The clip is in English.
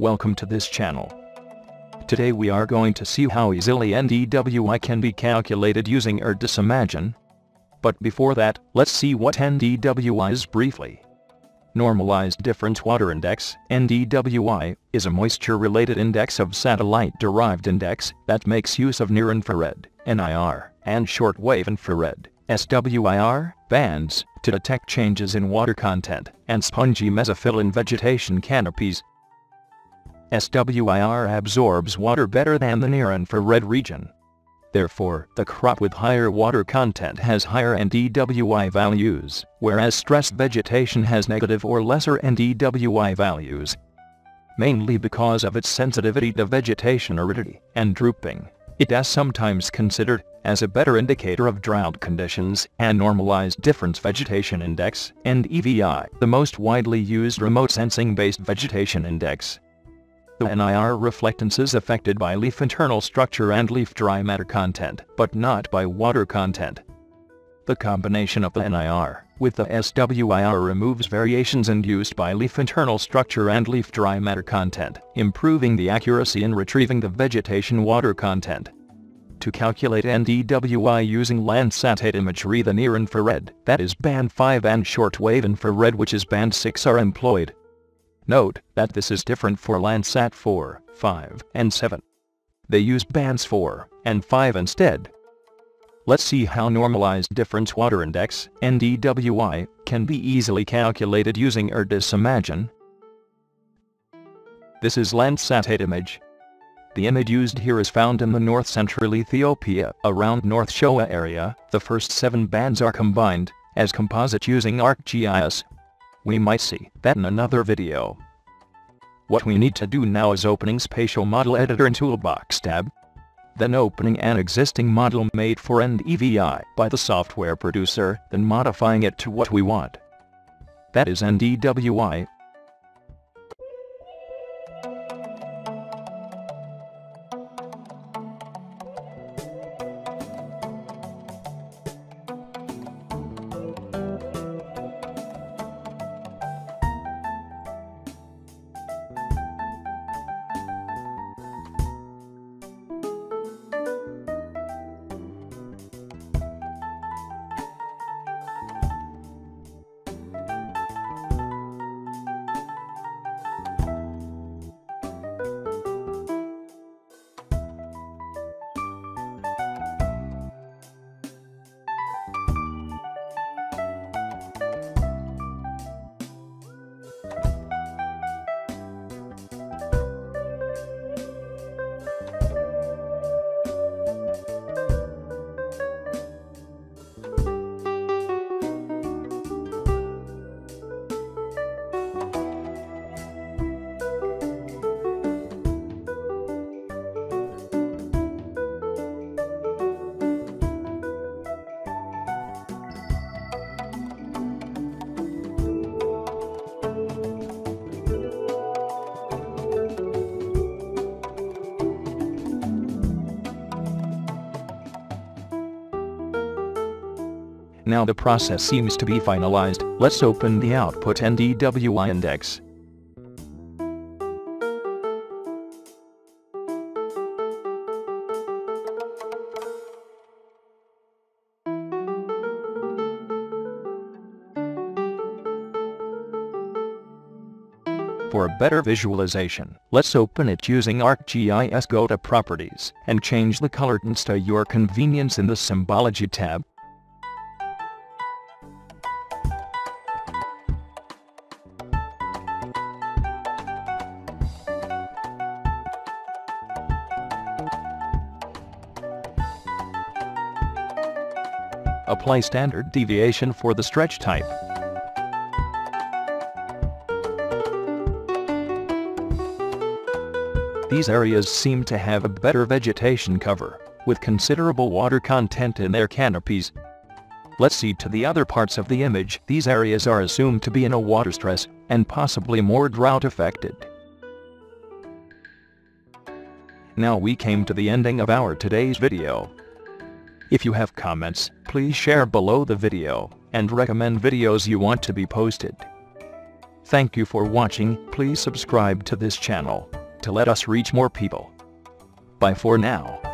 Welcome to this channel. Today we are going to see how easily NDWI can be calculated using ERDAS-Imagine. But before that, let's see what NDWI is briefly. Normalized Difference Water Index, NDWI, is a moisture-related index of satellite-derived index that makes use of near-infrared, NIR, and short-wave infrared, SWIR, bands, to detect changes in water content and spongy mesophyll in vegetation canopies. SWIR absorbs water better than the near-infrared region. Therefore, the crop with higher water content has higher NDWI values, whereas stressed vegetation has negative or lesser NDWI values, mainly because of its sensitivity to vegetation aridity and drooping. It is sometimes considered as a better indicator of drought conditions and normalized difference vegetation index, NDVI, the most widely used remote sensing-based vegetation index. The NIR reflectance affected by leaf internal structure and leaf dry matter content, but not by water content. The combination of the NIR with the SWIR removes variations induced by leaf internal structure and leaf dry matter content, improving the accuracy in retrieving the vegetation water content. To calculate NDWI using Landsat imagery the near-infrared, that is band 5 and short-wave infrared which is band 6 are employed. Note that this is different for Landsat 4, 5, and 7. They use bands 4 and 5 instead. Let's see how normalized difference water index, NDWI, can be easily calculated using ERDAS-Imagine. This is Landsat 8 image. The image used here is found in the north-central Ethiopia, around North Shoa area. The first seven bands are combined, as composite using ArcGIS, we might see that in another video. What we need to do now is opening Spatial Model Editor in Toolbox tab. Then opening an existing model made for NDVI by the software producer, then modifying it to what we want. That is NDWI Now the process seems to be finalized, let's open the output NDWI index. For a better visualization, let's open it using ArcGIS Go to Properties and change the color to your convenience in the Symbology tab. Apply standard deviation for the stretch type. These areas seem to have a better vegetation cover, with considerable water content in their canopies. Let's see to the other parts of the image. These areas are assumed to be in a water stress, and possibly more drought affected. Now we came to the ending of our today's video. If you have comments, please share below the video, and recommend videos you want to be posted. Thank you for watching. Please subscribe to this channel to let us reach more people. Bye for now.